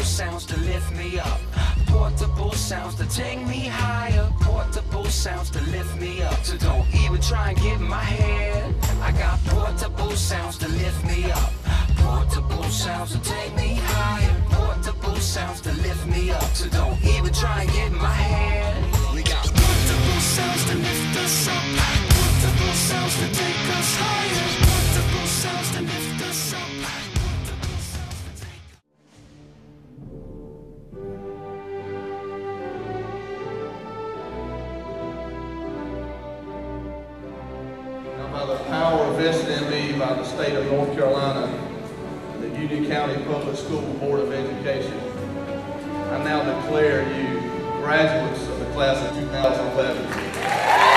Portable sounds to lift me up. Portable sounds to take me higher. Portable sounds to lift me up. So don't even try and get my head. I got portable sounds to lift me up. Portable sounds to take me higher. Portable sounds to lift me up. So don't even try and get my head. We got portable sounds to lift us up. Portable sounds to take us higher. The power vested in me by the state of North Carolina and the Union County Public School Board of Education, I now declare you graduates of the class of 2011.